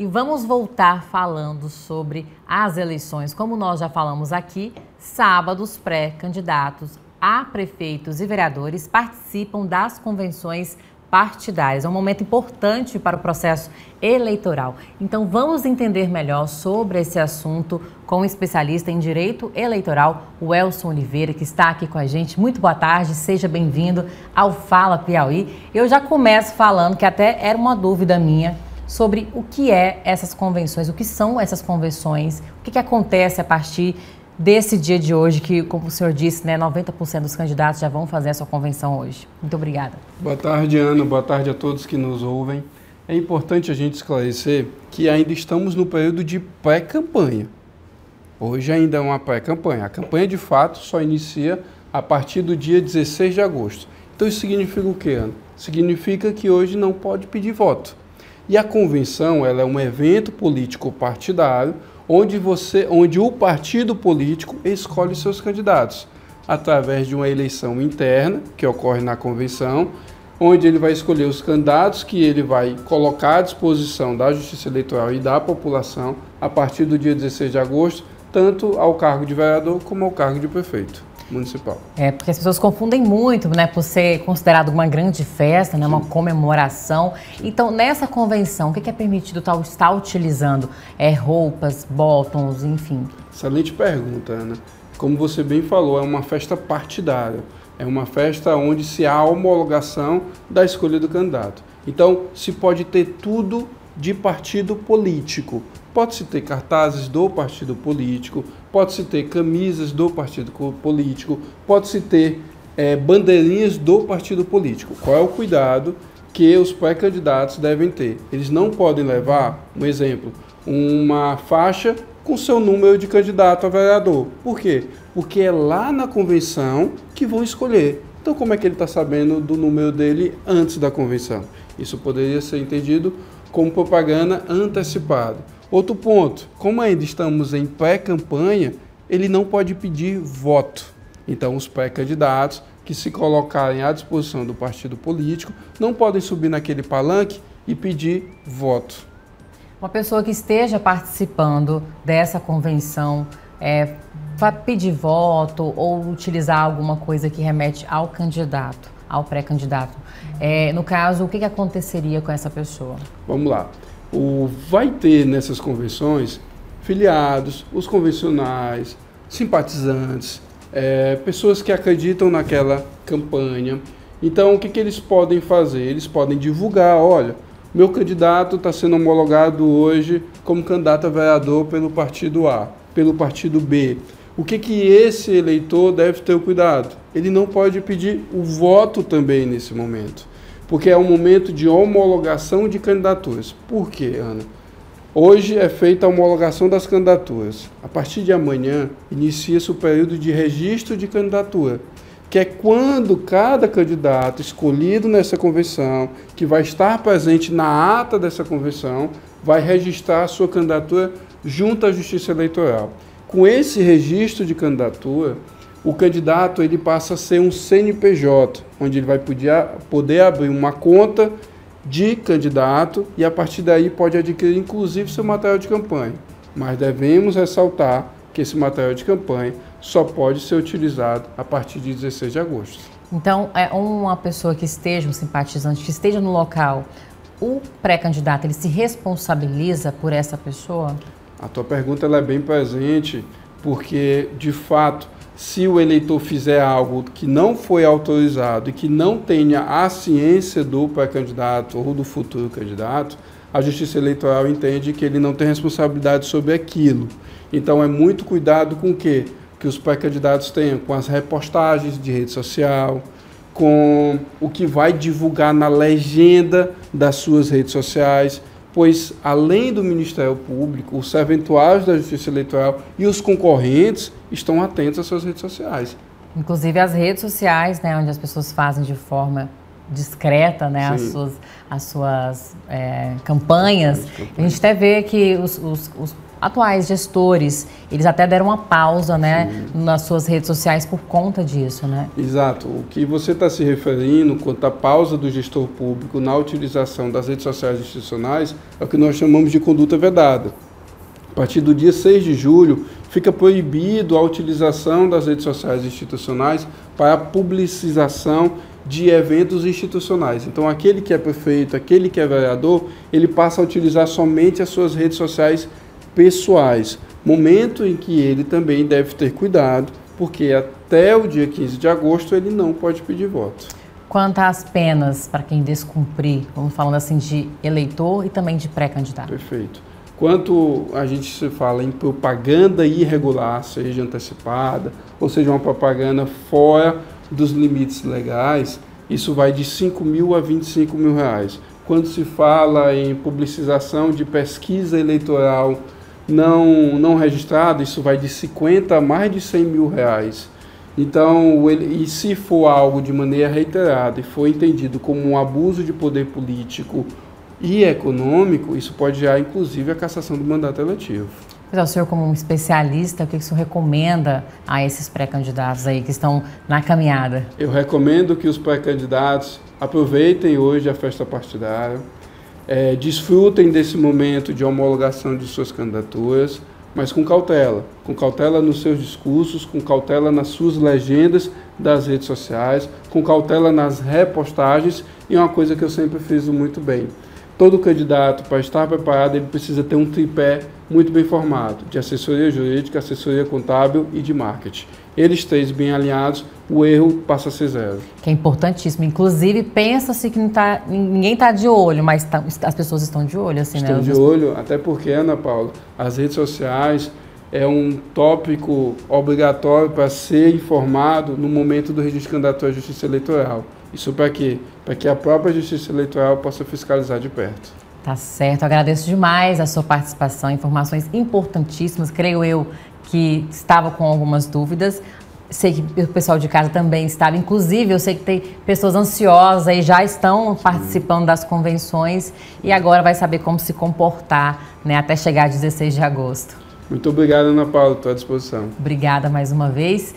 E vamos voltar falando sobre as eleições. Como nós já falamos aqui, sábados pré-candidatos a prefeitos e vereadores participam das convenções partidárias. É um momento importante para o processo eleitoral. Então, vamos entender melhor sobre esse assunto com o especialista em direito eleitoral, o Elson Oliveira, que está aqui com a gente. Muito boa tarde, seja bem-vindo ao Fala Piauí. Eu já começo falando que até era uma dúvida minha sobre o que é essas convenções, o que são essas convenções, o que, que acontece a partir desse dia de hoje, que, como o senhor disse, né, 90% dos candidatos já vão fazer a sua convenção hoje. Muito obrigada. Boa tarde, Ana. Boa tarde a todos que nos ouvem. É importante a gente esclarecer que ainda estamos no período de pré-campanha. Hoje ainda é uma pré-campanha. A campanha, de fato, só inicia a partir do dia 16 de agosto. Então, isso significa o quê, Ana? Significa que hoje não pode pedir voto. E a convenção ela é um evento político partidário onde, você, onde o partido político escolhe seus candidatos através de uma eleição interna que ocorre na convenção, onde ele vai escolher os candidatos que ele vai colocar à disposição da Justiça Eleitoral e da população a partir do dia 16 de agosto, tanto ao cargo de vereador como ao cargo de prefeito municipal. É, porque as pessoas confundem muito, né, por ser considerado uma grande festa, né, uma comemoração. Sim. Então, nessa convenção, o que é permitido tal, estar utilizando? É roupas, bottoms, enfim? Excelente pergunta, Ana. Como você bem falou, é uma festa partidária. É uma festa onde se há homologação da escolha do candidato. Então, se pode ter tudo de partido político. Pode-se ter cartazes do partido político, pode-se ter camisas do partido político, pode-se ter é, bandeirinhas do partido político. Qual é o cuidado que os pré-candidatos devem ter? Eles não podem levar, um exemplo, uma faixa com seu número de candidato a vereador. Por quê? Porque é lá na convenção que vão escolher. Então, como é que ele está sabendo do número dele antes da convenção? Isso poderia ser entendido como propaganda antecipada. Outro ponto, como ainda estamos em pré-campanha, ele não pode pedir voto. Então, os pré-candidatos que se colocarem à disposição do partido político não podem subir naquele palanque e pedir voto. Uma pessoa que esteja participando dessa convenção é, vai pedir voto ou utilizar alguma coisa que remete ao candidato, ao pré-candidato. É, no caso, o que, que aconteceria com essa pessoa? Vamos lá o, vai ter nessas convenções filiados, os convencionais, simpatizantes, é, pessoas que acreditam naquela campanha. Então, o que, que eles podem fazer? Eles podem divulgar: olha, meu candidato está sendo homologado hoje como candidato a vereador pelo partido A, pelo partido B. O que, que esse eleitor deve ter cuidado? Ele não pode pedir o voto também nesse momento porque é um momento de homologação de candidaturas. Por quê, Ana? Hoje é feita a homologação das candidaturas. A partir de amanhã, inicia-se o período de registro de candidatura, que é quando cada candidato escolhido nessa convenção, que vai estar presente na ata dessa convenção, vai registrar a sua candidatura junto à Justiça Eleitoral. Com esse registro de candidatura, o candidato ele passa a ser um CNPJ, onde ele vai poder, poder abrir uma conta de candidato e a partir daí pode adquirir inclusive seu material de campanha. Mas devemos ressaltar que esse material de campanha só pode ser utilizado a partir de 16 de agosto. Então, é uma pessoa que esteja, um simpatizante, que esteja no local, o pré-candidato, ele se responsabiliza por essa pessoa? A tua pergunta ela é bem presente, porque, de fato, se o eleitor fizer algo que não foi autorizado e que não tenha a ciência do pré-candidato ou do futuro candidato, a Justiça Eleitoral entende que ele não tem responsabilidade sobre aquilo. Então é muito cuidado com o quê? Que os pré-candidatos tenham com as repostagens de rede social, com o que vai divulgar na legenda das suas redes sociais, pois além do Ministério Público, os serventuários da Justiça Eleitoral e os concorrentes estão atentos às suas redes sociais. Inclusive as redes sociais, né, onde as pessoas fazem de forma discreta né, as suas, as suas é, campanhas. A gente até vê que os, os, os atuais gestores, eles até deram uma pausa, né, Sim. nas suas redes sociais por conta disso, né? Exato. O que você está se referindo quanto à pausa do gestor público na utilização das redes sociais institucionais é o que nós chamamos de conduta vedada. A partir do dia 6 de julho, fica proibido a utilização das redes sociais institucionais para a publicização de eventos institucionais. Então, aquele que é prefeito, aquele que é vereador, ele passa a utilizar somente as suas redes sociais pessoais. Momento em que ele também deve ter cuidado, porque até o dia 15 de agosto ele não pode pedir voto. Quanto às penas para quem descumprir, vamos falando assim de eleitor e também de pré-candidato. Perfeito. Quanto a gente se fala em propaganda irregular, seja antecipada, ou seja, uma propaganda fora dos limites legais, isso vai de 5 mil a 25 mil reais. Quando se fala em publicização de pesquisa eleitoral não, não registrada, isso vai de 50 a mais de 100 mil reais. Então, ele, e se for algo de maneira reiterada e for entendido como um abuso de poder político e econômico, isso pode gerar inclusive a cassação do mandato eletivo. Mas, o senhor, como um especialista, o que o senhor recomenda a esses pré-candidatos aí que estão na caminhada? Eu recomendo que os pré-candidatos aproveitem hoje a festa partidária, é, desfrutem desse momento de homologação de suas candidaturas, mas com cautela, com cautela nos seus discursos, com cautela nas suas legendas das redes sociais, com cautela nas repostagens e uma coisa que eu sempre fiz muito bem todo candidato, para estar preparado, ele precisa ter um tripé muito bem formado, de assessoria jurídica, assessoria contábil e de marketing. Eles três bem alinhados, o erro passa a ser zero. Que é importantíssimo. Inclusive, pensa-se que não tá, ninguém está de olho, mas tá, as pessoas estão de olho. Assim, estão né? de olho, até porque, Ana Paula, as redes sociais é um tópico obrigatório para ser informado no momento do registro de candidatura à Justiça Eleitoral. Isso para quê? Para que a própria Justiça Eleitoral possa fiscalizar de perto. Tá certo, agradeço demais a sua participação, informações importantíssimas. Creio eu que estava com algumas dúvidas. Sei que o pessoal de casa também estava, inclusive eu sei que tem pessoas ansiosas e já estão participando das convenções e agora vai saber como se comportar né, até chegar 16 de agosto. Muito obrigado, Ana Paula, estou à disposição. Obrigada mais uma vez.